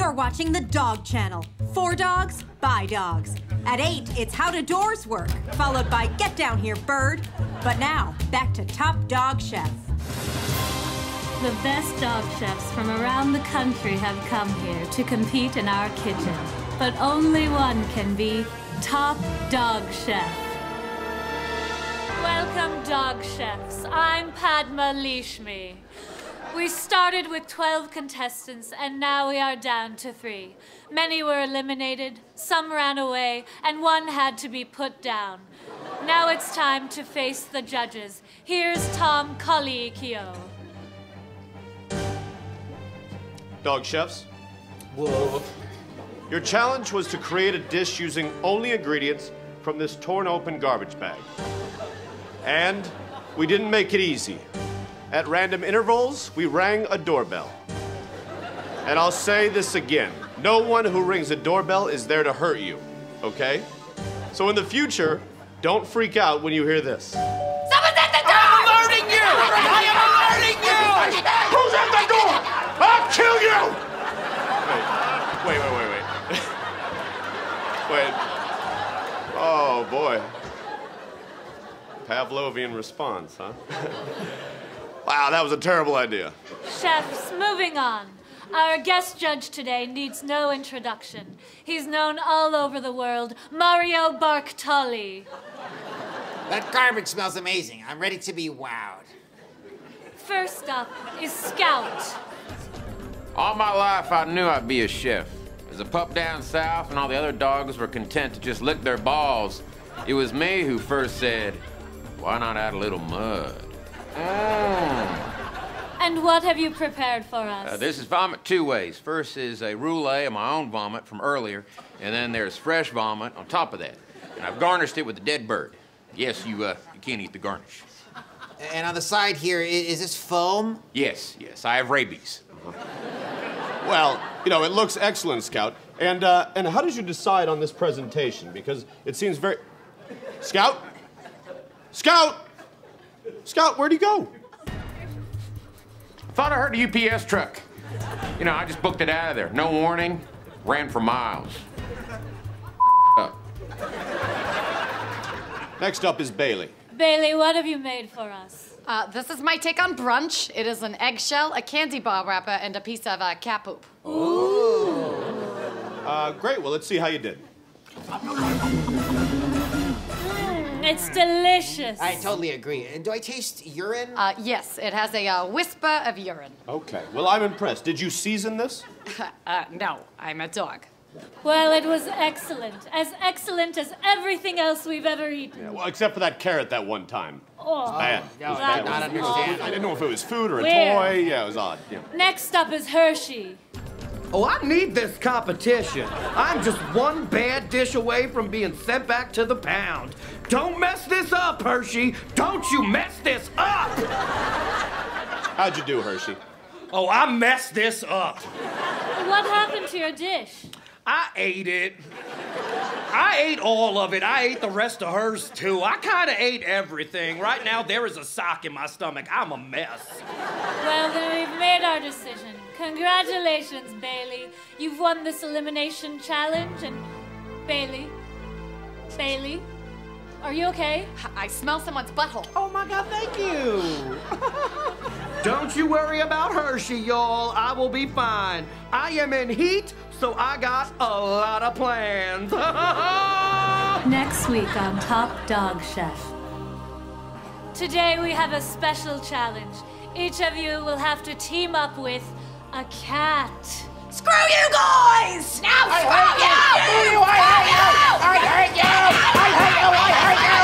You're watching the Dog Channel. For dogs, by dogs. At 8, it's How Do Doors Work, followed by Get Down Here, Bird. But now, back to Top Dog Chef. The best dog chefs from around the country have come here to compete in our kitchen. But only one can be Top Dog Chef. Welcome, dog chefs. I'm Padma Lakshmi. We started with 12 contestants, and now we are down to three. Many were eliminated, some ran away, and one had to be put down. Now it's time to face the judges. Here's Tom Colicchio. Dog chefs. Whoa. Your challenge was to create a dish using only ingredients from this torn open garbage bag. And we didn't make it easy. At random intervals, we rang a doorbell. And I'll say this again no one who rings a doorbell is there to hurt you, okay? So in the future, don't freak out when you hear this. Someone's at the door! I'm alerting you! I am alerting you! Who's at the door? I'll kill you! Wait, wait, wait, wait, wait. wait. Oh, boy. Pavlovian response, huh? wow, that was a terrible idea. Chefs, moving on. Our guest judge today needs no introduction. He's known all over the world, Mario Batali. That garbage smells amazing. I'm ready to be wowed. First up is Scout. All my life, I knew I'd be a chef. As a pup down south and all the other dogs were content to just lick their balls, it was me who first said, why not add a little mud? Mmm. And what have you prepared for us? Uh, this is vomit two ways. First is a roulade of my own vomit from earlier, and then there's fresh vomit on top of that. And I've garnished it with a dead bird. Yes, you, uh, you can't eat the garnish. And on the side here, is is this foam? Yes, yes, I have rabies. Well, you know, it looks excellent, Scout. And, uh, and how did you decide on this presentation? Because it seems very. Scout? Scout! Scout, where'd he go? Thought I heard a UPS truck. You know, I just booked it out of there. No warning, ran for miles. Up. Next up is Bailey. Bailey, what have you made for us? Uh, this is my take on brunch. It is an eggshell, a candy bar wrapper, and a piece of uh, cat poop. Uh, great, well, let's see how you did. It's delicious. I totally agree. Do I taste urine? Uh, yes, it has a uh, whisper of urine. Okay, well, I'm impressed. Did you season this? uh, no, I'm a dog. Well, it was excellent. As excellent as everything else we've ever eaten. Yeah, well, except for that carrot that one time. Oh. Bad. no, It was I bad. did not understand. I didn't know if it was food or a Weird. toy. Yeah, it was odd. Yeah. Next up is Hershey. Oh, I need this competition. I'm just one bad dish away from being sent back to the pound. Don't mess this up, Hershey. Don't you mess this up. How'd you do, Hershey? Oh, I messed this up. What happened to your dish? I ate it. I ate all of it. I ate the rest of hers too. I kind of ate everything. Right now, there is a sock in my stomach. I'm a mess. Well, then we've made our decision. Congratulations, Bailey. You've won this elimination challenge, and Bailey, Bailey, are you okay? I smell someone's butthole. Oh my God, thank you. Don't you worry about Hershey, y'all. I will be fine. I am in heat, so I got a lot of plans. Next week on Top Dog Chef. Today we have a special challenge. Each of you will have to team up with a cat. Screw you guys! Now screw you! I hate you! I hate you! I hate you! I hate you!